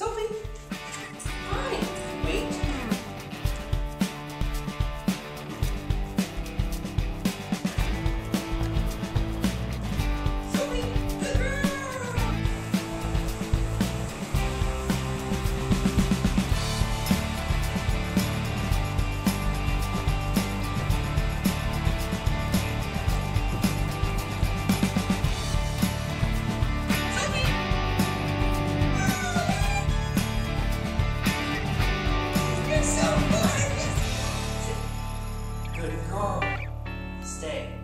Se ouvir. good girl. Stay.